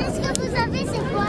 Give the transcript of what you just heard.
Est-ce que vous avez, c'est